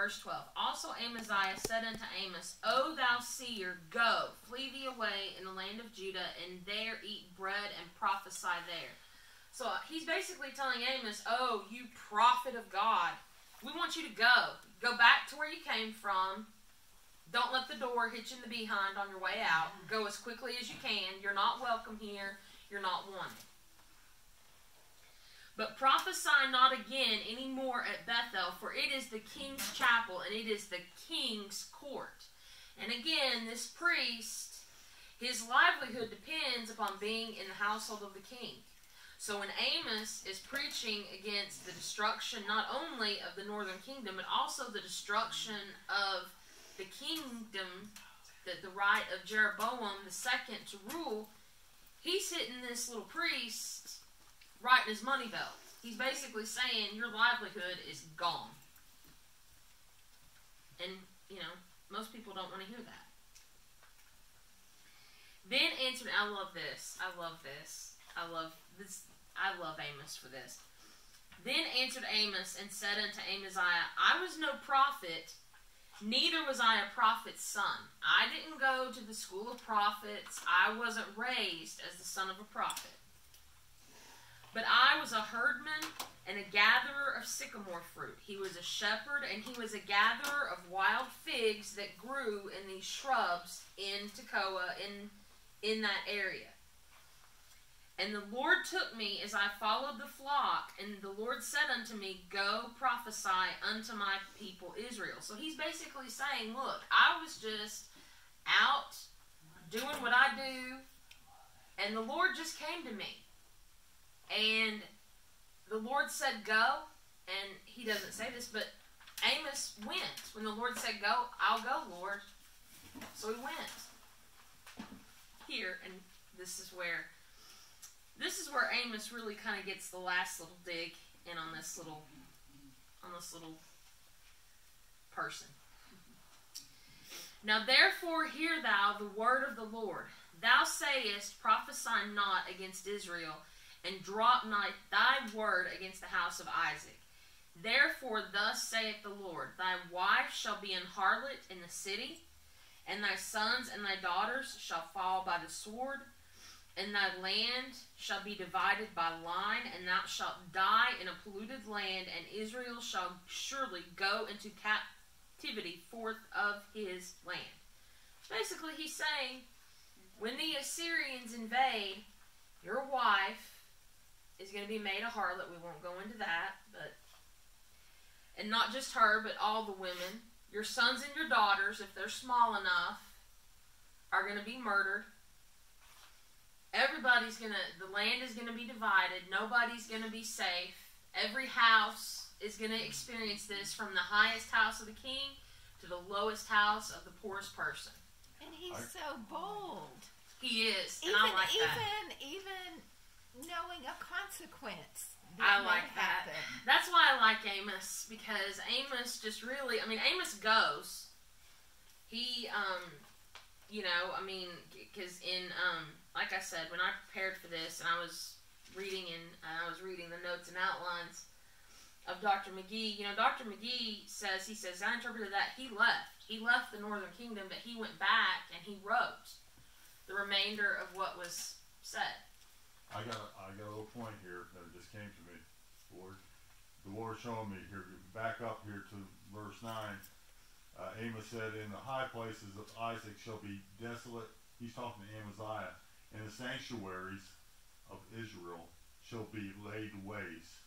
verse 12. Also Amaziah said unto Amos, O thou seer, go, flee thee away in the land of Judah, and there eat bread and prophesy there. So uh, he's basically telling Amos, Oh, you prophet of God, we want you to go. Go back to where you came from. Don't let the door hit you in the behind on your way out. Go as quickly as you can. You're not welcome here. You're not wanted. But prophesy not again any more at Bethel, for it is the king's chapel and it is the king's court. And again, this priest, his livelihood depends upon being in the household of the king. So when Amos is preaching against the destruction not only of the northern kingdom, but also the destruction of the kingdom, the, the right of Jeroboam the second to rule, he's hitting this little priest right in his money belt. He's basically saying your livelihood is gone. And, you know, most people don't want to hear that. Then answered, I love this. I love this. I love this. I love Amos for this. Then answered Amos and said unto Amaziah, I was no prophet, neither was I a prophet's son. I didn't go to the school of prophets. I wasn't raised as the son of a prophet. But I was a herdman and a gatherer of sycamore fruit. He was a shepherd, and he was a gatherer of wild figs that grew in these shrubs in Tekoa, in, in that area. And the Lord took me as I followed the flock, and the Lord said unto me, Go prophesy unto my people Israel. So he's basically saying, Look, I was just out doing what I do, and the Lord just came to me. And the Lord said, Go, and he doesn't say this, but Amos went. When the Lord said, Go, I'll go, Lord. So he went. Here, and this is where this is where Amos really kind of gets the last little dig in on this little on this little person. Now therefore hear thou the word of the Lord. Thou sayest, prophesy not against Israel, and drop not thy word against the house of Isaac. Therefore thus saith the Lord, Thy wife shall be an harlot in the city, and thy sons and thy daughters shall fall by the sword, and thy land shall be divided by line, and thou shalt die in a polluted land, and Israel shall surely go into captivity forth of his land. Basically, he's saying, when the Assyrians invade, your wife is going to be made a harlot. We won't go into that, but and not just her, but all the women. Your sons and your daughters, if they're small enough, are going to be murdered everybody's gonna the land is gonna be divided nobody's gonna be safe every house is gonna experience this from the highest house of the king to the lowest house of the poorest person and he's so bold he is even like even that. even knowing a consequence I like that. Happen. That's why I like Amos because Amos just really, I mean, Amos goes. He, um, you know, I mean, because in um, like I said, when I prepared for this and I was reading and uh, I was reading the notes and outlines of Dr. McGee, you know, Dr. McGee says he says I interpreted that he left. He left the Northern Kingdom, but he went back and he wrote the remainder of what was said. I got a, I got a little point here that just came to me. Lord, the Lord showing me here. Back up here to verse nine. Uh, Amos said, "In the high places of Isaac shall be desolate." He's talking to Amaziah and the sanctuaries of Israel shall be laid waste.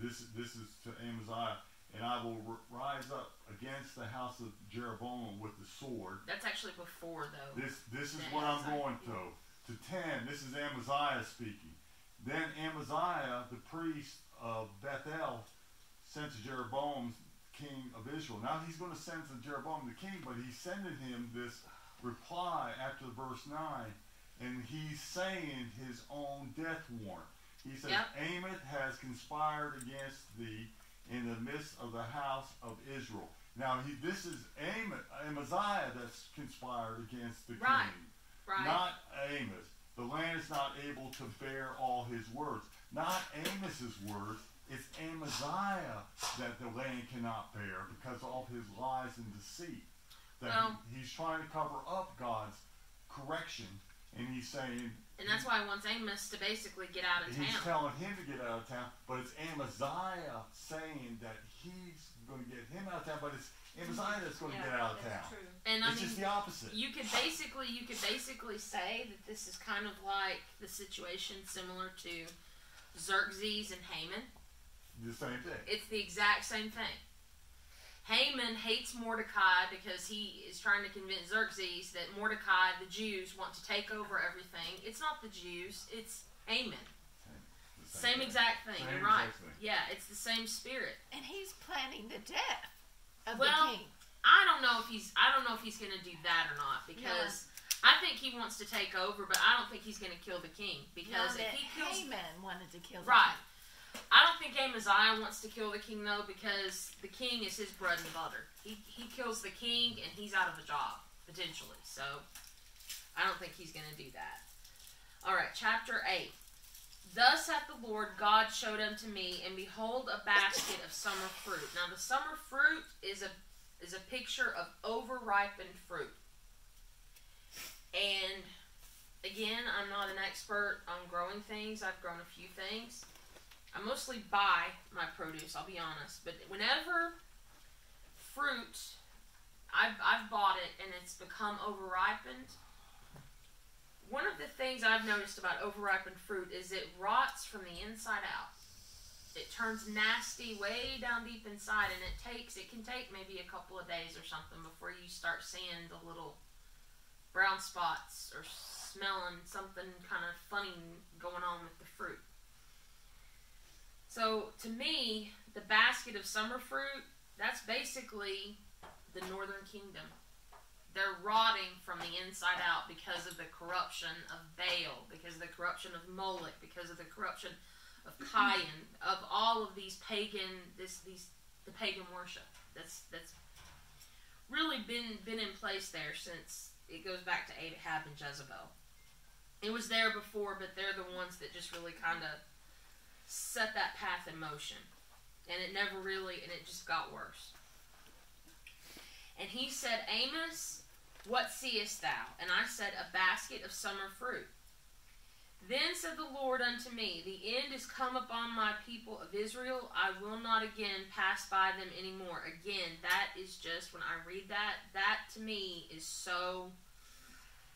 This, this is to Amaziah, and I will rise up against the house of Jeroboam with the sword. That's actually before, though. This, this is what I'm going to. To 10, this is Amaziah speaking. Then Amaziah, the priest of Bethel, sent to Jeroboam, king of Israel. Now he's going to send to Jeroboam the king, but he's sending him this reply after verse 9 and he's saying his own death warrant. He says, yep. Amos has conspired against thee in the midst of the house of Israel. Now, he, this is Amaziah that's conspired against the right. king, right. not Amos. The land is not able to bear all his words. Not Amos's words. it's Amaziah that the land cannot bear because of all his lies and deceit. That Well- he, he's trying to cover up God's correction, and he's saying And that's why he wants Amos to basically get out of he's town. He's telling him to get out of town, but it's Amaziah saying that he's going to get him out of town, but it's Amaziah that's going to get out of town. True. And I It's mean, just the opposite. you could basically you could basically say that this is kind of like the situation similar to Xerxes and Haman. the same thing. It's the exact same thing. Haman hates Mordecai because he is trying to convince Xerxes that Mordecai, the Jews, want to take over everything. It's not the Jews, it's Haman. The Same exact thing. Same You're right. exact thing. Yeah, it's the same spirit. And he's planning the death of Well, the king. I don't know if he's I don't know if he's going to do that or not because I think he wants to take over, but I don't think he's going to kill the king because Now if he kills Haman wanted to kill the right. king. I don't think Amaziah wants to kill the king though because the king is his bread and butter. He he kills the king and he's out of a job potentially. So I don't think he's going to do that. All right, chapter 8. Thus hath the Lord God showed unto me, and behold, a basket of summer fruit. Now, the summer fruit is a is a picture of overripened fruit. And again, I'm not an expert on growing things. I've grown a few things. I mostly buy my produce. I'll be honest, but whenever fruit, I've I've bought it and it's become overripened. One of the things I've noticed about overripened fruit is it rots from the inside out. It turns nasty way down deep inside, and it takes it can take maybe a couple of days or something before you start seeing the little brown spots or smelling something kind of funny going on with the fruit. So to me, the basket of summer fruit, that's basically the northern kingdom. They're rotting from the inside out because of the corruption of Baal, because of the corruption of Moloch, because of the corruption of Cain, of all of these pagan this these the pagan worship. That's that's really been been in place there since it goes back to Ahab and Jezebel. It was there before, but they're the ones that just really kind of set that path in motion. And it never really, and it just got worse. And he said, Amos, what seest thou? And I said, A basket of summer fruit. Then said the Lord unto me, The end is come upon my people of Israel. I will not again pass by them anymore. Again, that is just, when I read that, that to me is so.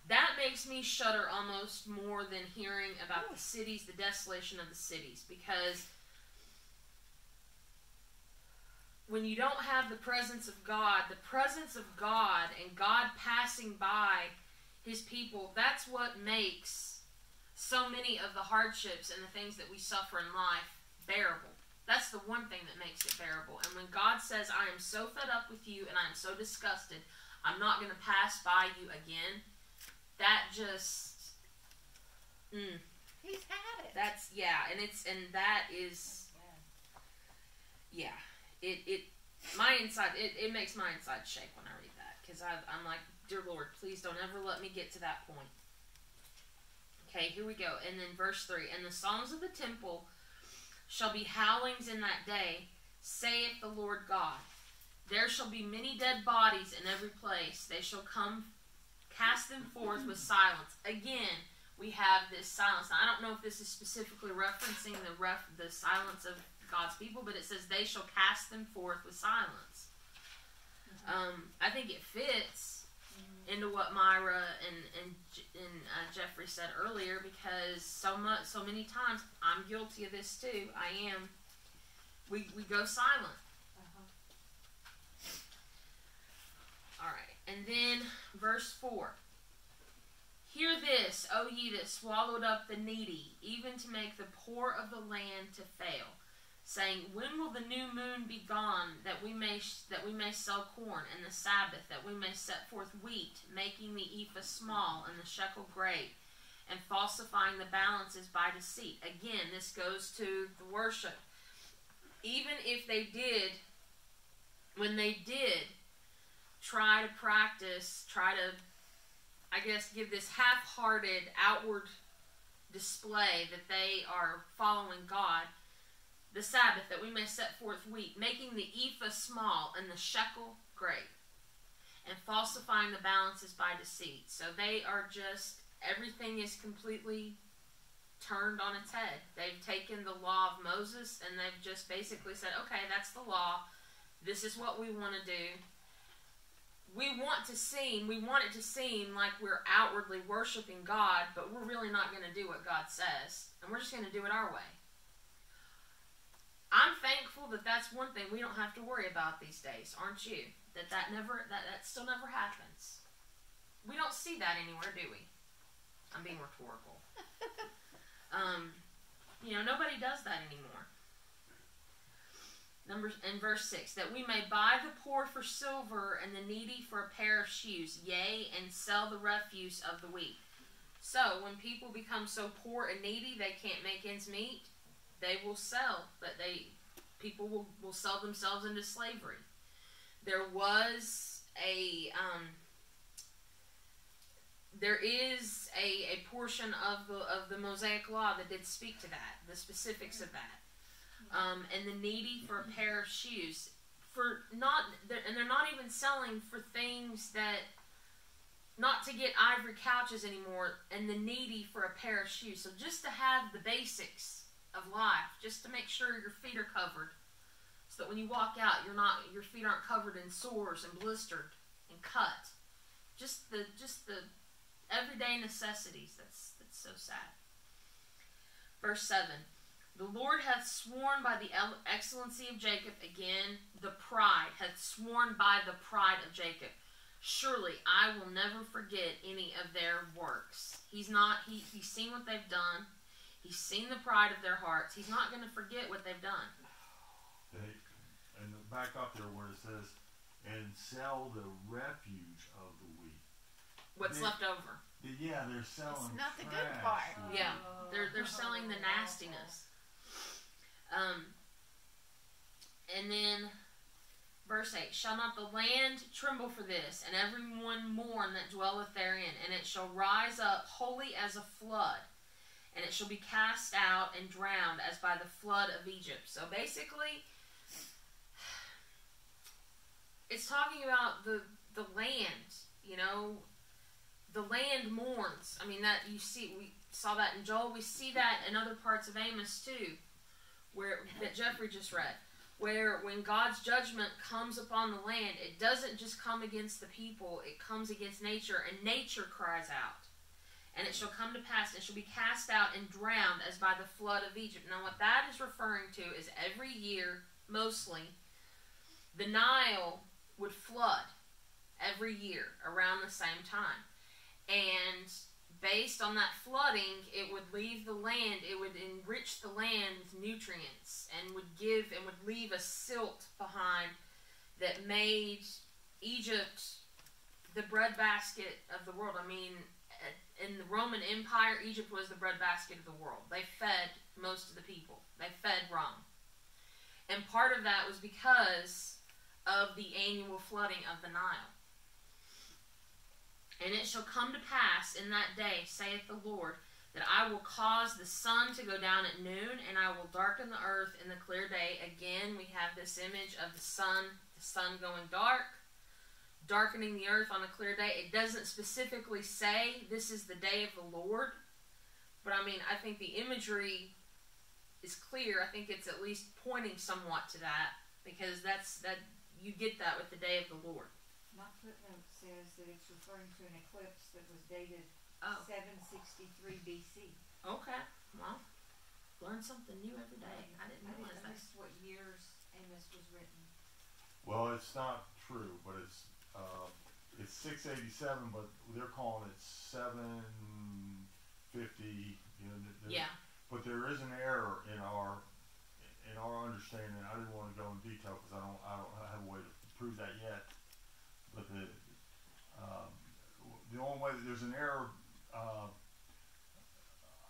That makes me shudder almost more than hearing about the cities, the desolation of the cities. Because when you don't have the presence of God, the presence of God and God passing by his people, that's what makes so many of the hardships and the things that we suffer in life bearable. That's the one thing that makes it bearable. And when God says, I am so fed up with you and I am so disgusted, I'm not going to pass by you again, that just. Mm, He's had it. that's, yeah, and it's, and that is, yeah, it, it, my inside, it, it makes my inside shake when I read that. Because I'm like, dear Lord, please don't ever let me get to that point. Okay, here we go. And then verse 3 And the songs of the temple shall be howlings in that day, saith the Lord God. There shall be many dead bodies in every place. They shall come, cast them forth with silence. Again, we have this silence. Now, I don't know if this is specifically referencing the ref, the silence of God's people, but it says they shall cast them forth with silence. Um, I think it fits into what Myra and and and uh, Jeffrey said earlier because so much, so many times I'm guilty of this too. I am. We we go silent. All right, and then verse four. Hear this, O ye that swallowed up the needy, even to make the poor of the land to fail, saying, When will the new moon be gone, that we may that we may sell corn, and the Sabbath that we may set forth wheat, making the ephah small and the shekel great, and falsifying the balances by deceit? Again, this goes to the worship. Even if they did, when they did try to practice, try to I guess, give this half hearted outward display that they are following God, the Sabbath, that we may set forth wheat, making the ephah small and the shekel great, and falsifying the balances by deceit. So they are just, everything is completely turned on its head. They've taken the law of Moses and they've just basically said, okay, that's the law. This is what we want to do. We want to seem, we want it to seem like we're outwardly worshiping God, but we're really not going to do what God says. And we're just going to do it our way. That that's one thing we don't have to worry about these days, aren't you? That that never that that still never happens. We don't see that anywhere, do we? I'm being rhetorical. um, you know, nobody does that anymore. Number in verse six, that we may buy the poor for silver and the needy for a pair of shoes, yea, and sell the refuse of the wheat. So when people become so poor and needy they can't make ends meet, they will sell, but they people will, will sell themselves into slavery. There was a um, there is a, a portion of the of the Mosaic law that did speak to that, the specifics of that. Um, and the needy for a pair of shoes for not and they're not even selling for things that not to get ivory couches anymore and the needy for a pair of shoes so just to have the basics of life, just to make sure your feet are covered, so that when you walk out, you're not your feet aren't covered in sores and blistered and cut. Just the just the everyday necessities. That's that's so sad. Verse seven. The Lord hath sworn by the excellency of Jacob again, the pride hath sworn by the pride of Jacob. Surely I will never forget any of their works. He's not he he's seen what they've done. He's seen the pride of their hearts. He's not going to forget what they've done. They, and back up there where it says, and sell the refuge of the wheat. What's they, left over? yeah, they're selling. It's not the good part. Yeah, they're they're selling the nastiness. Um, and then verse 8 Shall not the land tremble for this, and everyone mourn that dwelleth therein? And it shall rise up wholly as a flood, and it shall be cast out and drowned as by the flood of Egypt. So basically, it's talking about the the land. You know, the land mourns. I mean that you see we saw that in Joel. We see that in other parts of Amos too, where that Jeffrey just read. Where when God's judgment comes upon the land, it doesn't just come against the people, it comes against nature, and nature cries out. And it shall come to pass, it shall be cast out and drowned as by the flood of Egypt. Now, what that is referring to is every year, mostly, the Nile would flood every year around the same time. And based on that flooding, it would leave the land, it would enrich the land with nutrients and would give and would leave a silt behind that made Egypt the breadbasket of the world. I mean, in the Roman Empire, Egypt was the breadbasket of the world. They fed most of the people. They fed Rome. And part of that was because of the annual flooding of the Nile. And it shall come to pass in that day, saith the Lord, that I will cause the sun to go down at noon, and I will darken the earth in the clear day. Again, we have this image of the sun, the sun going dark, darkening the earth on a clear day. It doesn't specifically say this is the day of the Lord, but I mean, I think the imagery is clear. I think it's at least pointing somewhat to that because that's that you get that with the day of the Lord. My footnote says that it's referring to an eclipse that was dated oh. 763 BC. Okay, well, learn something new every day. I didn't realize I that. what years Amos was written. Well, it's not true, but it's uh, it's 687, but they're calling it 750. You know, yeah. But there is an error in our in our understanding. I didn't want to go in detail because I don't I don't have a way to prove that yet. But the um, the only way that there's an error. Uh,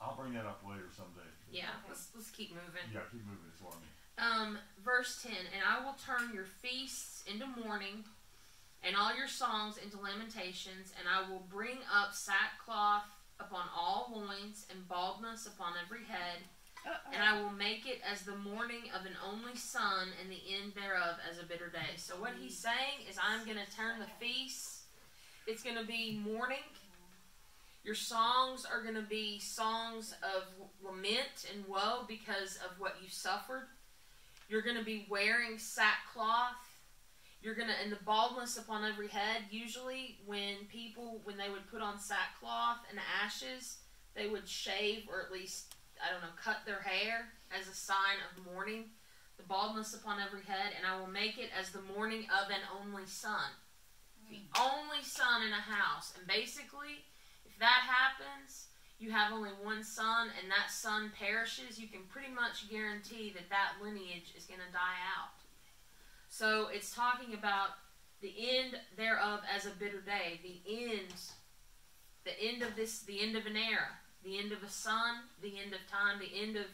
I'll bring that up later someday. Yeah, let's let's keep moving. Yeah, keep moving. It's what I. Um, verse ten, and I will turn your feasts into mourning, and all your songs into lamentations, and I will bring up sackcloth upon all loins, and baldness upon every head, and I will make it as the morning of an only son, and the end thereof as a bitter day. So what he's saying is, I'm going to turn the feast. It's going to be mourning. Your songs are going to be songs of lament and woe because of what you suffered. You're going to be wearing sackcloth. You're going to, and the baldness upon every head. Usually, when people, when they would put on sackcloth and ashes, they would shave or at least I don't know, cut their hair as a sign of mourning, the baldness upon every head, and I will make it as the mourning of an only son. The mm. only son in a house. And basically, if that happens, you have only one son, and that son perishes, you can pretty much guarantee that that lineage is going to die out. So it's talking about the end thereof as a bitter day, the end, the end of this, the end of an era the end of a son, the end of time, the end of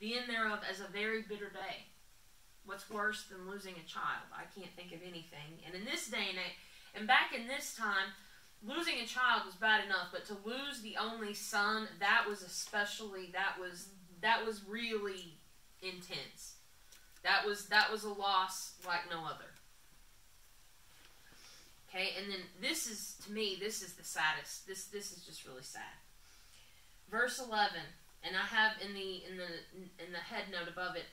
the end thereof as a very bitter day. What's worse than losing a child? I can't think of anything. And in this day and age, and back in this time, losing a child was bad enough, but to lose the only son, that was especially that was that was really intense. That was that was a loss like no other. Okay, and then this is to me, this is the saddest. This this is just really sad verse 11 and i have in the in the in the head note above it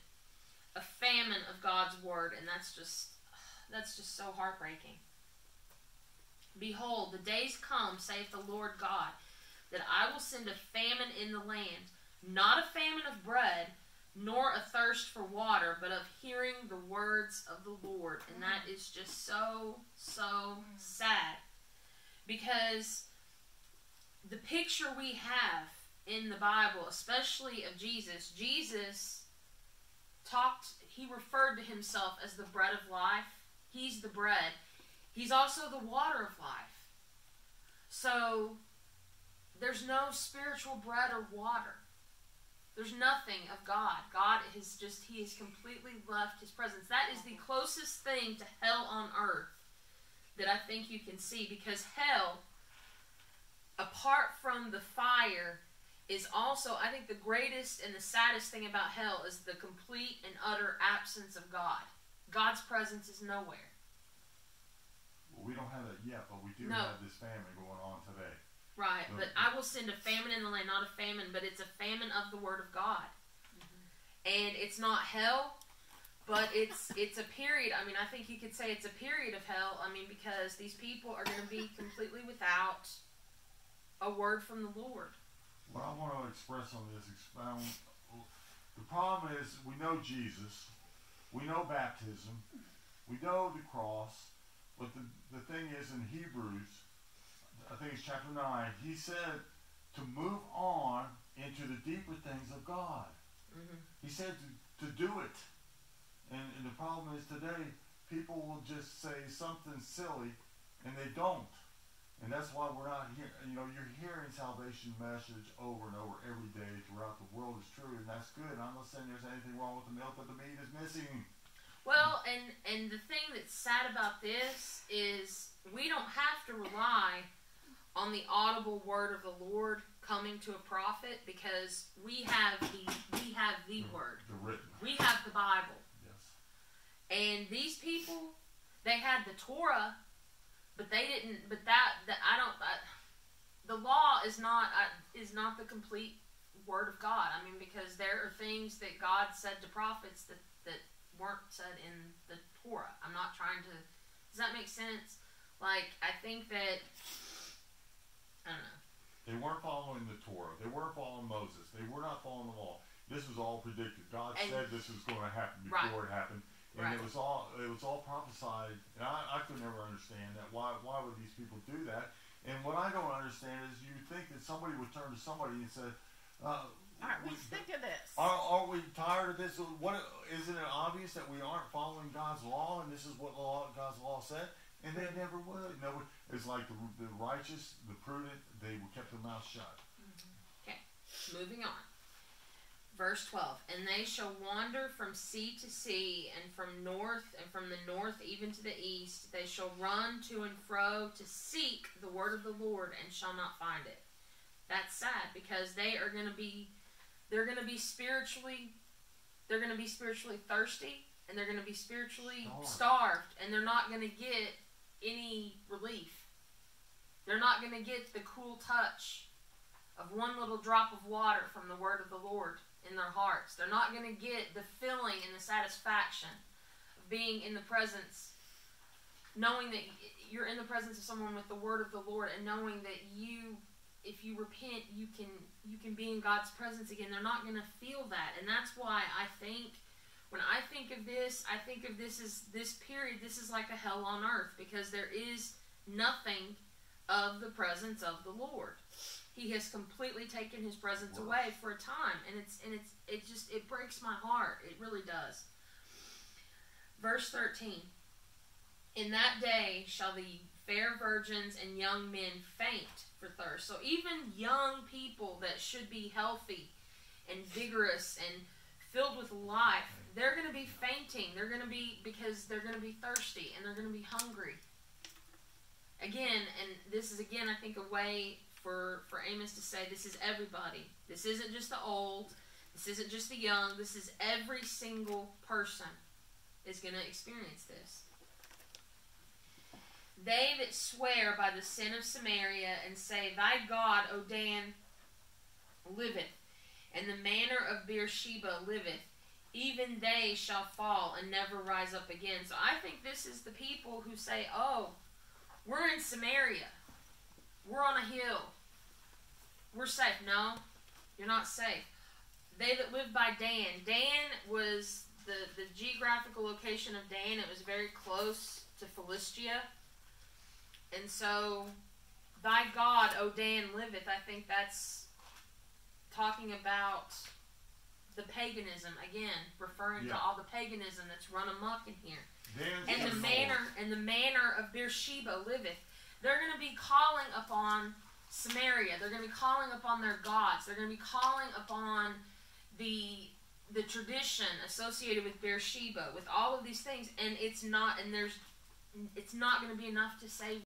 a famine of god's word and that's just that's just so heartbreaking behold the days come saith the lord god that i will send a famine in the land not a famine of bread nor a thirst for water but of hearing the words of the lord and that mm. is just so so mm. sad because the picture we have in the Bible, especially of Jesus, Jesus talked, he referred to himself as the bread of life. He's the bread. He's also the water of life. So there's no spiritual bread or water. There's nothing of God. God is just, he has completely left his presence. That is the closest thing to hell on earth that I think you can see because hell, apart from the fire, is also, I think, the greatest and the saddest thing about hell is the complete and utter absence of God. God's presence is nowhere. Well, we don't have that yet, but we do No. have this famine going on today. Right, but I will send a famine in the land, not a famine, but it's a famine of the word of God. Mm-hmm. And it's not hell, but it's it's a period. I mean, I think you could say it's a period of hell. I mean, because these people are going to be completely without a word from the Lord. What I want to express on this, expound. The problem is we know Jesus, we know baptism, we know the cross, but the, the thing is in Hebrews, I think it's chapter 9, he said to move on into the deeper things of God. hmm He said to, to do it. And, and the problem is today, people will just say something silly and they don't. And that's why we're not here. You know, you're hearing salvation message over and over every day throughout the world is true, and that's good. I'm not saying there's anything wrong with the milk, but the meat is missing. Well, and and the thing that's sad about this is we don't have to rely on the audible word of the Lord coming to a prophet because we have the we have the word. The written. We have the Bible. Yes. And these people, they had the Torah, but they didn't. But that that I don't. I, the law is not uh, is not the complete word of God. I mean, because there are things that God said to prophets that that weren't said in the Torah. I'm not trying to. Does that make sense? Like I think that. I don't know. They weren't following the Torah. They weren't following Moses. They were not following the law. This was all predicted. God And- said this was going to happen Right. before it happened, and Right. it was all it was all prophesied. And I, I could never understand that. Why why would these people do that? And what I don't understand is you think that somebody would turn to somebody and say, uh, Aren't we we- sick of this? Are, are we tired of this? What isn't it obvious that we aren't following God's law, and this is what law, God's law said? And they never would. No, it's like the, the righteous, the prudent, they kept their mouth shut. Mm-hmm. Okay, moving on. Verse 12. And they shall wander from sea to sea, and from north, and from the north even to the east. They shall run to and fro to seek the word of the Lord, and shall not find it. That's sad because they are going to be they're going to be spiritually they're going to be spiritually thirsty and they're going to be spiritually Starved. starved and they're not going to get any relief. They're not going to get the cool touch of one little drop of water from the word of the Lord in their hearts. They're not going to get the feeling and the satisfaction of being in the presence, knowing that you're in the presence of someone with the word of the Lord and knowing that you if you repent you can you can be in God's presence again. They're not going to feel that. And that's why I think when I think of this, I think of this as this period, this is like a hell on earth because there is nothing of the presence of the Lord. He has completely taken his presence Wow. away for a time, and it's and it's it just it breaks my heart. It really does. Verse thirteen. In that day shall the fair virgins and young men faint for thirst. So even young people that should be healthy and vigorous and filled with life, they're going to be fainting. They're going to be because they're going to be thirsty and they're going to be hungry. Again, and this is again I think a way for for Amos to say this is everybody. This isn't just the old. This isn't just the young. This is every single person is going to experience this. They that swear by the sin of Samaria and say, Thy God, O Dan, liveth, and the manner of Beersheba liveth, even they shall fall and never rise up again. So I think this is the people who say, Oh, we're in Samaria. We're on a hill. We're safe. No, you're not safe. They that live by Dan. Dan was the, the geographical location of Dan. It was very close to Philistia. And so, thy God, O Dan, liveth. I think that's talking about the paganism again, referring to all the paganism that's run amok in here. Dan's And the in manner and the manner of Beersheba liveth. They're going to be calling upon Samaria. They're going to be calling upon their gods. They're going to be calling upon the the tradition associated with Beersheba, with all of these things, and it's not. And there's, it's not going to be enough to save